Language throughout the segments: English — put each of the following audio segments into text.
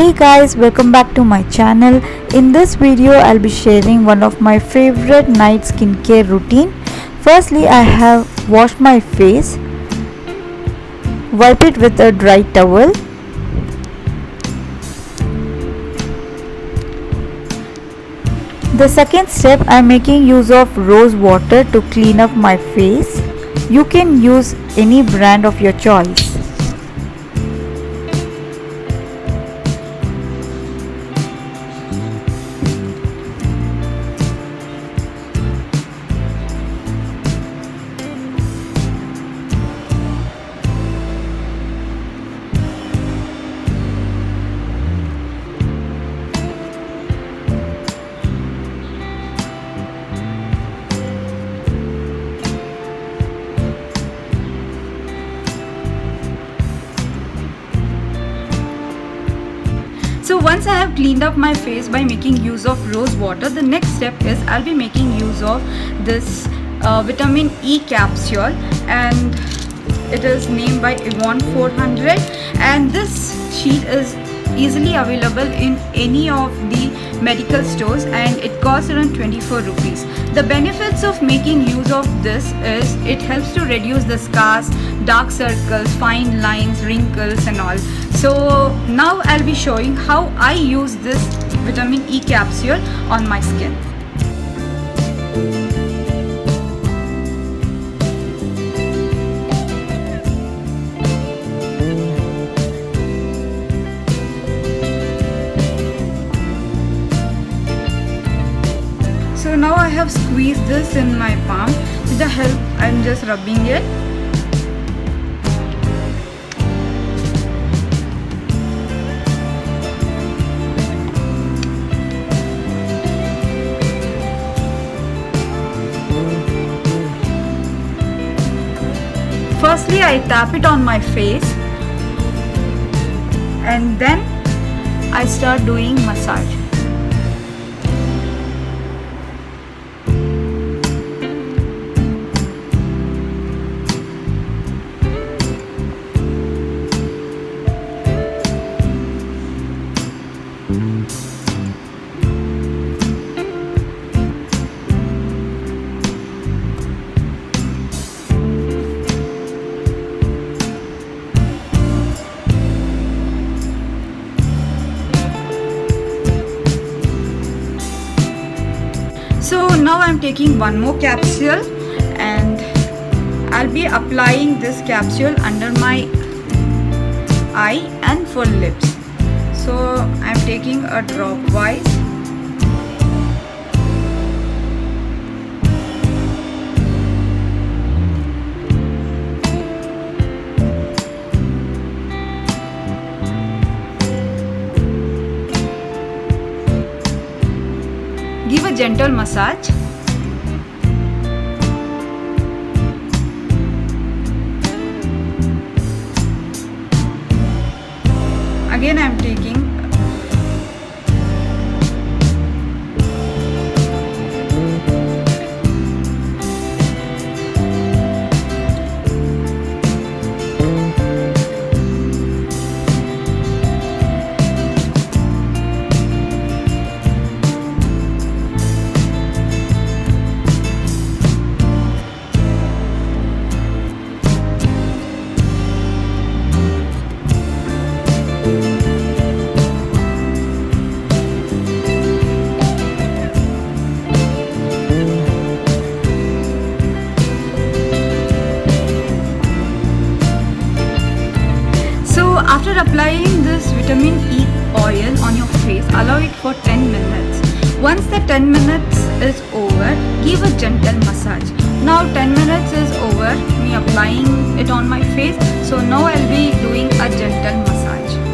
Hey guys, welcome back to my channel. In this video, I'll be sharing one of my favorite night skincare routine. Firstly, I have washed my face, wipe it with a dry towel. The second step, I'm making use of rose water to clean up my face. You can use any brand of your choice. Once I have cleaned up my face by making use of rose water, the next step is I'll be making use of this uh, vitamin E capsule and it is named by Evion 400 and this sheet is easily available in any of the medical stores and it costs around 24 rupees. The benefits of making use of this is it helps to reduce the scars, dark circles, fine lines, wrinkles and all. So now I'll be showing how I use this vitamin E capsule on my skin. So now I have squeezed this in my palm. With the help, I'm just rubbing it. Firstly, I tap it on my face and then I start doing massage. Now I'm taking one more capsule and I'll be applying this capsule under my eye and for lips. So I'm taking a drop wise. Gentle massage after applying this vitamin E oil on your face, allow it for 10 minutes. Once the 10 minutes is over, give a gentle massage. Now 10 minutes is over, me applying it on my face. So now I'll be doing a gentle massage.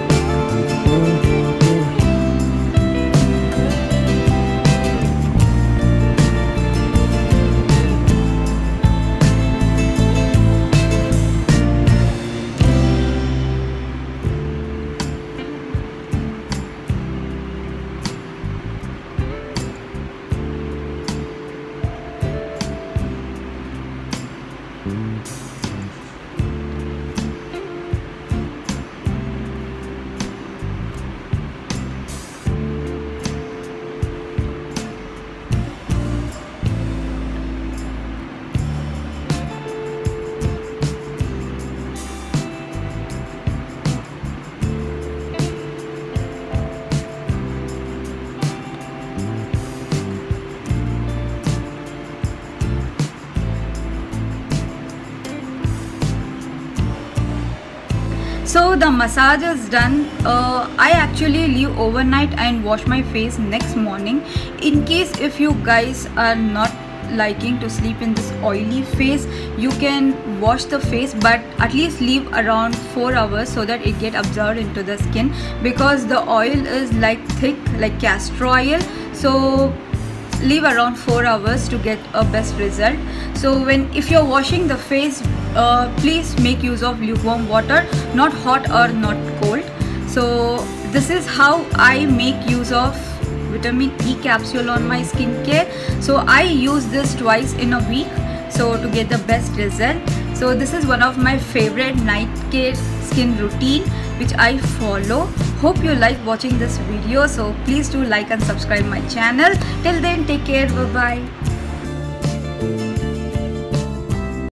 So the massage is done. Uh, I actually leave overnight and wash my face next morning in case if you guys are not liking to sleep in this oily face you can wash the face but at least leave around 4 hours so that it get absorbed into the skin because the oil is like thick like castor oil. So leave around 4 hours to get a best result. So when if you're washing the face uh, please make use of lukewarm water not hot or not cold. So this is how I make use of vitamin E capsule on my skincare. So I use this twice in a week so to get the best result. So this is one of my favorite night care skin routine which I follow. Hope you like watching this video so please do like and subscribe my channel. Till then take care. Bye bye